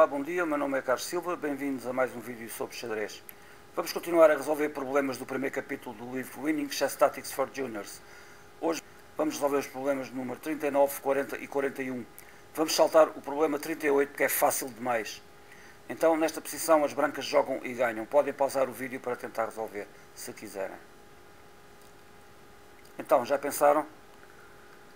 Olá, bom dia, meu nome é Carlos Silva, bem-vindos a mais um vídeo sobre xadrez. Vamos continuar a resolver problemas do primeiro capítulo do livro Winning Chess Tactics for Juniors. Hoje vamos resolver os problemas número 39, 40 e 41. Vamos saltar o problema 38 que é fácil demais. Então, nesta posição, as brancas jogam e ganham. Podem pausar o vídeo para tentar resolver, se quiserem. Então, já pensaram?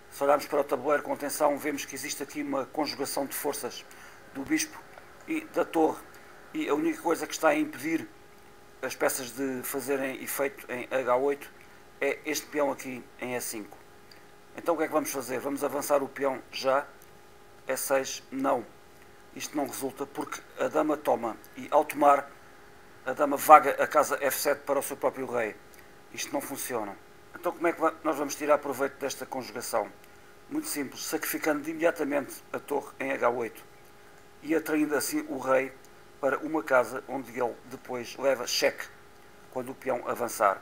Se olharmos para o tabuleiro com atenção, vemos que existe aqui uma conjugação de forças do bispo e da torre. E a única coisa que está a impedir as peças de fazerem efeito em H8 é este peão aqui em E5. Então o que é que vamos fazer? Vamos avançar o peão já. E6, não. Isto não resulta porque a dama toma e ao tomar a dama vaga a casa F7 para o seu próprio rei. Isto não funciona. Então como é que nós vamos tirar proveito desta conjugação? Muito simples, sacrificando imediatamente a torre em H8 e atraindo assim o rei para uma casa onde ele depois leva cheque quando o peão avançar.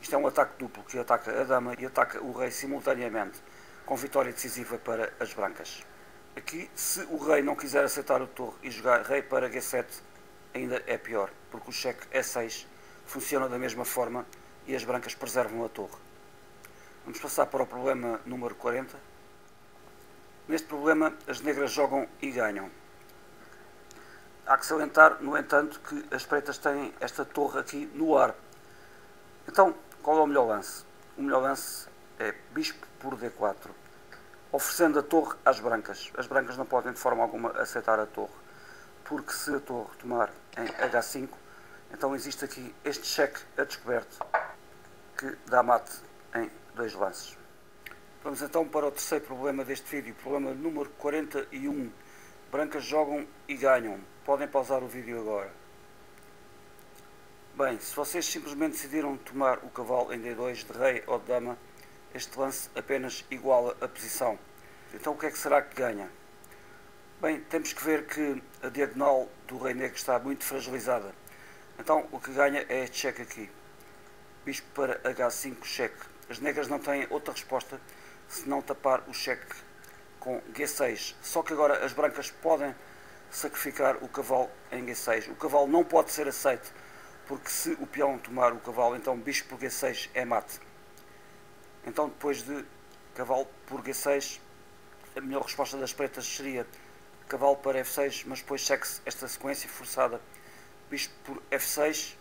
Isto é um ataque duplo que ataca a dama e ataca o rei simultaneamente, com vitória decisiva para as brancas. Aqui, se o rei não quiser aceitar o torre e jogar rei para G7, ainda é pior, porque o cheque E6 funciona da mesma forma e as brancas preservam a torre. Vamos passar para o problema número 40. Neste problema, as negras jogam e ganham. Há que salientar, no entanto, que as pretas têm esta torre aqui no ar. Então, qual é o melhor lance? O melhor lance é bispo por D4, oferecendo a torre às brancas. As brancas não podem de forma alguma aceitar a torre, porque se a torre tomar em H5, então existe aqui este cheque a descoberto que dá mate em dois lances. Vamos então para o terceiro problema deste vídeo, problema número 41. Brancas jogam e ganham. Podem pausar o vídeo agora. Bem, se vocês simplesmente decidiram tomar o cavalo em D2 de rei ou de dama, este lance apenas iguala a posição. Então o que é que será que ganha? Bem, temos que ver que a diagonal do rei negro está muito fragilizada. Então o que ganha é este cheque aqui. Bispo para H5 cheque. As negras não têm outra resposta se não tapar o cheque com G6. Só que agora as brancas podem sacrificar o cavalo em G6. O cavalo não pode ser aceito, porque se o peão tomar o cavalo, então bispo por G6 é mate. Então depois de cavalo por G6, a melhor resposta das pretas seria cavalo para F6, mas depois segue-se esta sequência forçada. Bispo por F6,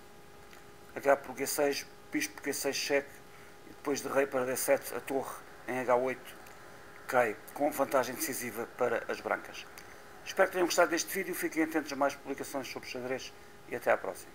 H por G6, bispo por G6 cheque, e depois de rei para D7, a torre em H8 cai com vantagem decisiva para as brancas. Espero que tenham gostado deste vídeo, fiquem atentos a mais publicações sobre xadrez e até à próxima.